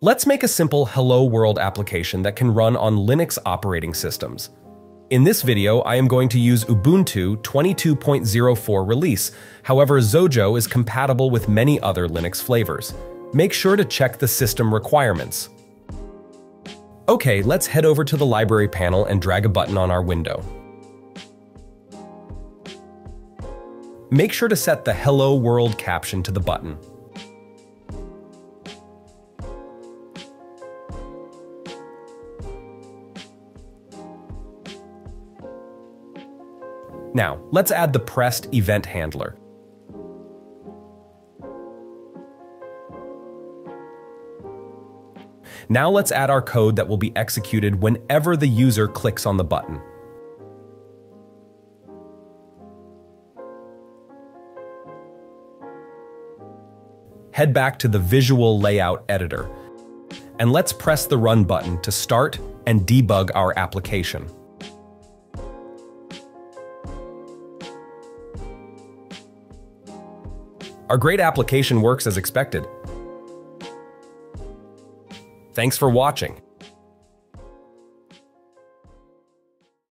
Let's make a simple Hello World application that can run on Linux operating systems. In this video, I am going to use Ubuntu 22.04 release, however Xojo is compatible with many other Linux flavors. Make sure to check the system requirements. Okay, let's head over to the library panel and drag a button on our window. Make sure to set the Hello World caption to the button. Now, let's add the pressed event handler. Now let's add our code that will be executed whenever the user clicks on the button. Head back to the Visual Layout Editor, and let's press the Run button to start and debug our application. Our great application works as expected. Thanks for watching.